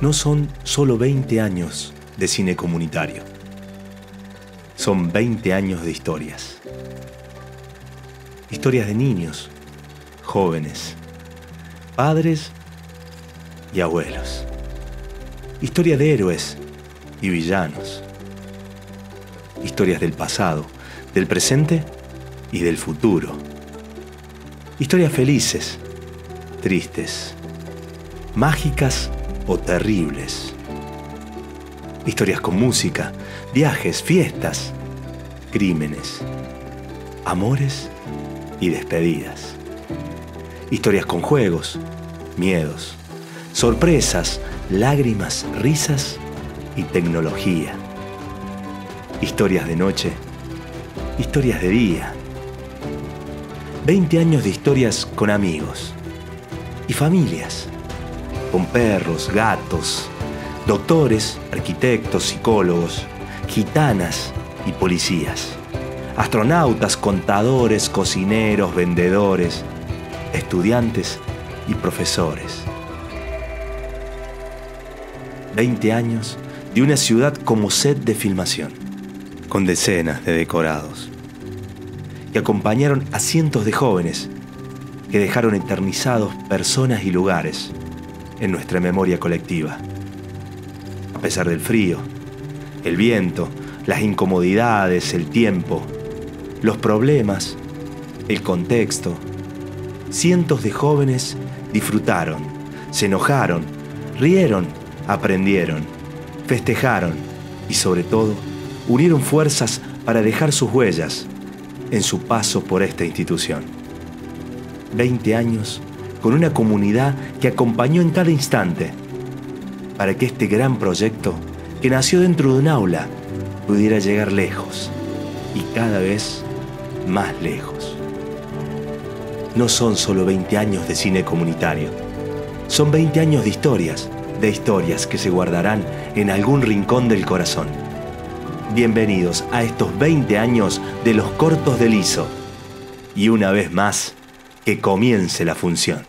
no son solo 20 años de cine comunitario. Son 20 años de historias. Historias de niños, jóvenes, padres y abuelos. Historia de héroes y villanos. Historias del pasado, del presente y del futuro. Historias felices, tristes, mágicas o terribles. Historias con música, viajes, fiestas, crímenes, amores y despedidas. Historias con juegos, miedos, sorpresas, lágrimas, risas y tecnología. Historias de noche, historias de día. 20 años de historias con amigos y familias con perros, gatos, doctores, arquitectos, psicólogos, gitanas y policías, astronautas, contadores, cocineros, vendedores, estudiantes y profesores. 20 años de una ciudad como set de filmación, con decenas de decorados, que acompañaron a cientos de jóvenes que dejaron eternizados personas y lugares en nuestra memoria colectiva. A pesar del frío, el viento, las incomodidades, el tiempo, los problemas, el contexto, cientos de jóvenes disfrutaron, se enojaron, rieron, aprendieron, festejaron y sobre todo unieron fuerzas para dejar sus huellas en su paso por esta institución. Veinte años con una comunidad que acompañó en cada instante para que este gran proyecto, que nació dentro de un aula, pudiera llegar lejos y cada vez más lejos. No son solo 20 años de cine comunitario, son 20 años de historias, de historias que se guardarán en algún rincón del corazón. Bienvenidos a estos 20 años de los cortos del ISO. Y una vez más, que comience la función.